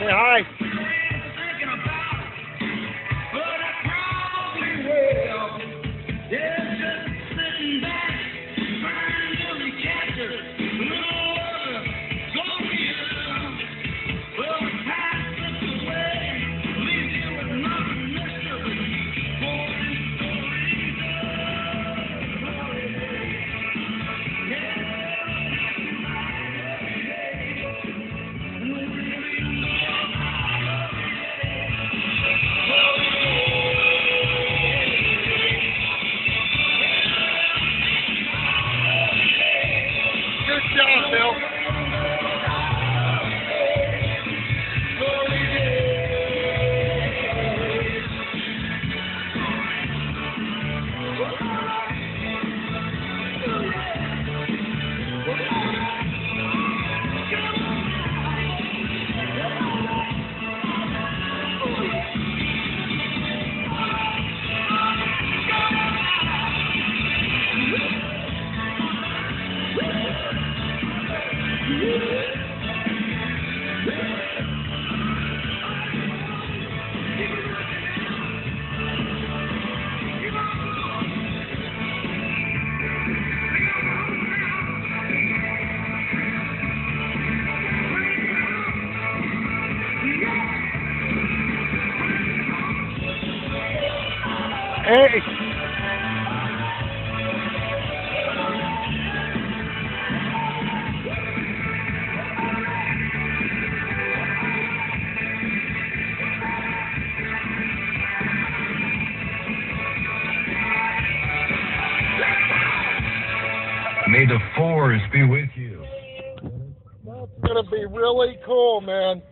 Say hi. Hey. May the force be with you. That's gonna be really cool, man.